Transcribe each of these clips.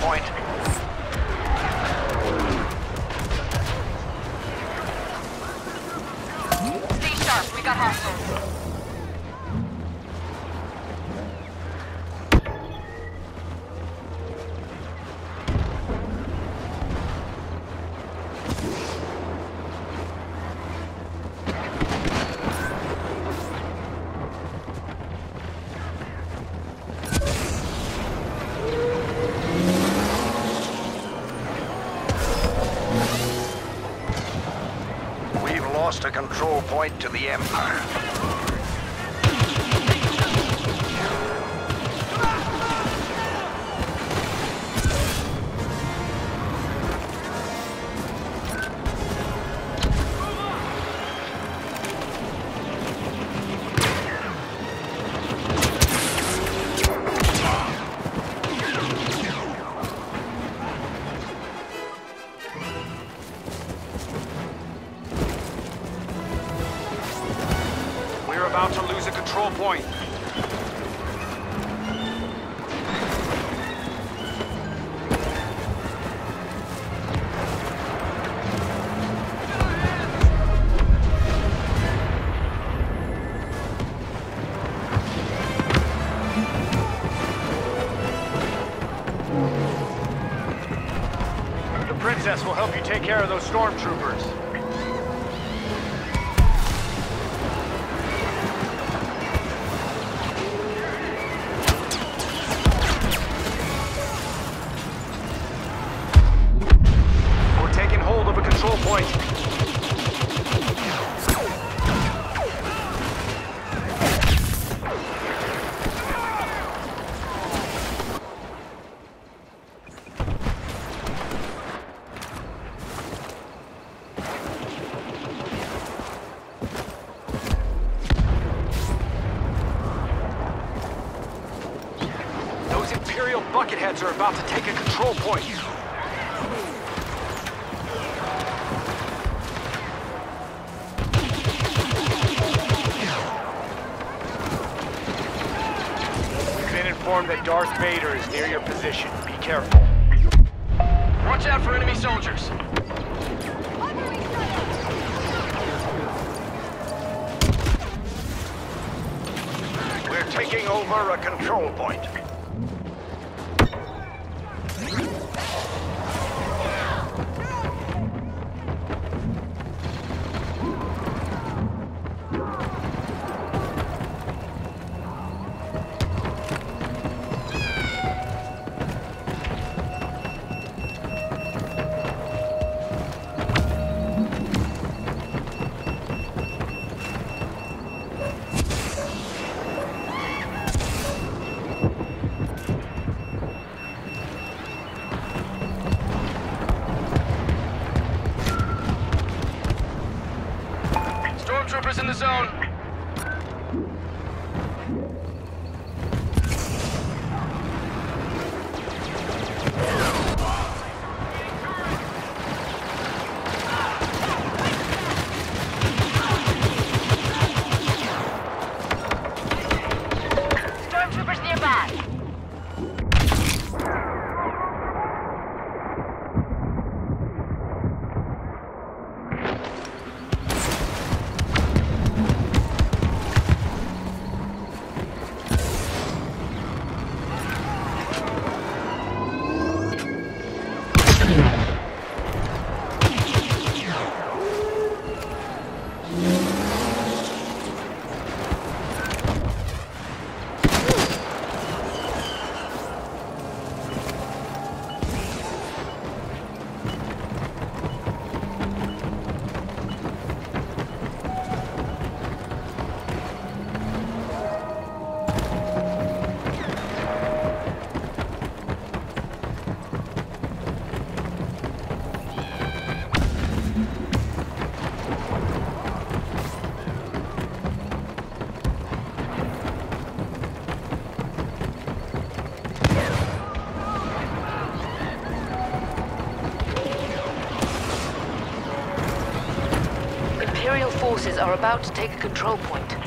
point. Stay sharp. We got hostiles. Point to the Empire. Control point. The princess will help you take care of those stormtroopers. Imperial bucketheads are about to take a control point. We've been informed that Darth Vader is near your position. Be careful. Watch out for enemy soldiers. We're taking over a control point. Stormtroopers in the zone. Are about to take a control point.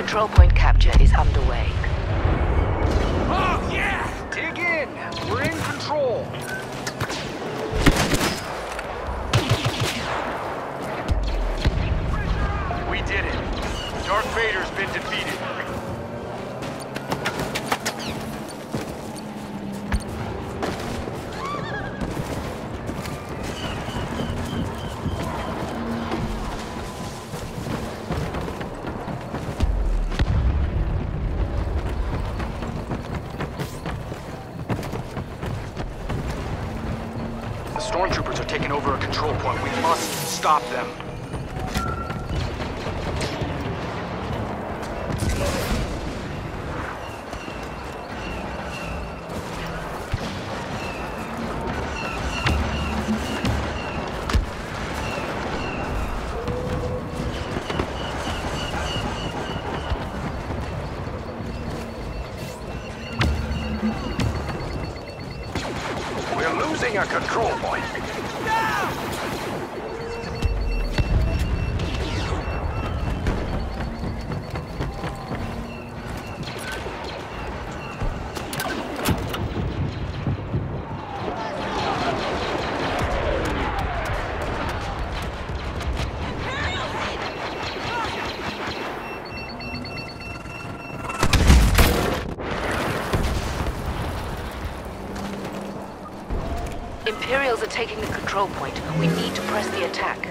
Control point capture is underway. Oh, yeah! Dig in! We're in control! We did it. Darth Vader's been defeated. Stormtroopers are taking over a control point. We must stop them. A control point. Imperials are taking the control point. We need to press the attack.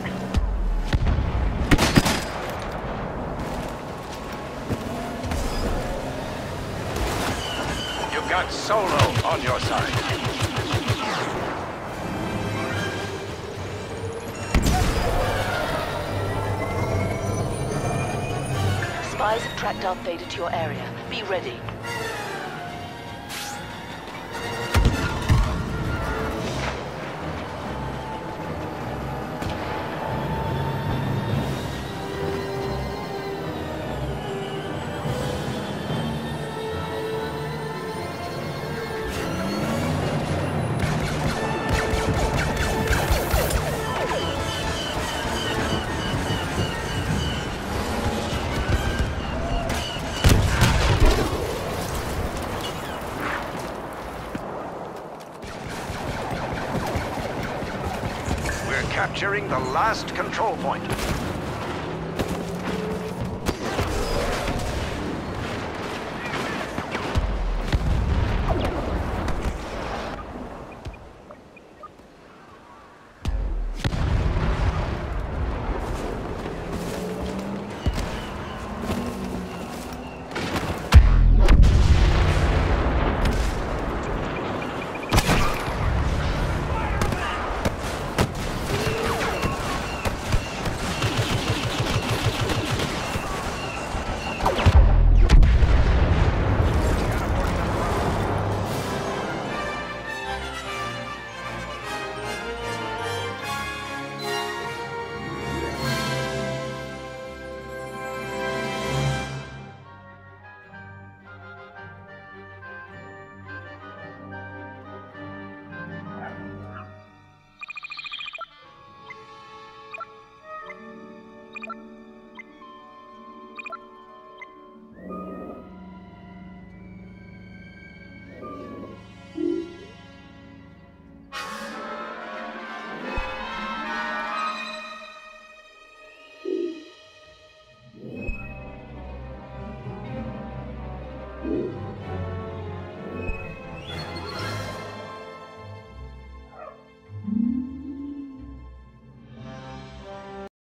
You've got Solo on your side. Spies have tracked Darth Vader to your area. Be ready. We're capturing the last control point.